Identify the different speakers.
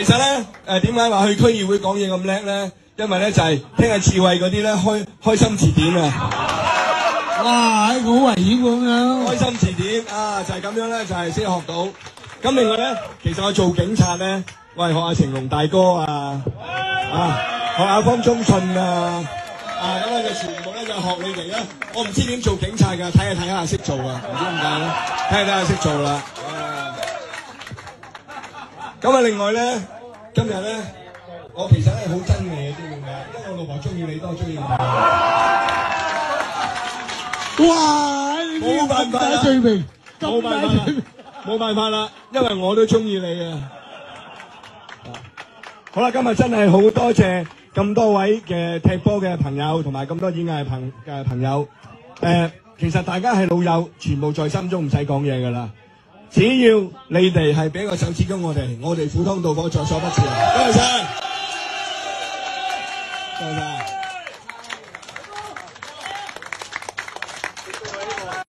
Speaker 1: 其实咧，诶点解话去区议会讲嘢咁叻咧？因为咧就系、听下智慧嗰啲咧开开心字典啊！
Speaker 2: 哇，好危险咁样。
Speaker 1: 开心字典啊，就系、咁样咧，就系、先学到。咁另外咧，其实我做警察咧，我系学下成龙大哥啊，啊，学下方中信啊，啊咁啊就全部咧就学你哋咧。我唔知点做警察㗎，睇下睇下识做啊，唔知点解咧，睇下睇下识做啦。 啊咁啊，另外咧，今日咧，我其實咧好憎你嘅，知唔知點解？因為我老婆中意你多，中意我。
Speaker 2: 哇！
Speaker 1: 冇辦法啦冇辦法啦冇辦法啦，因為我都中意你啊！好啦，今日真係好多謝咁多位嘅踢波嘅朋友，同埋咁多演藝朋嘅朋友。誒、其實大家係老友，全部在心中，唔使講嘢噶啦。只要你哋係俾個手指公我哋，我哋赴湯蹈火，在所不辭。多謝晒，多謝晒。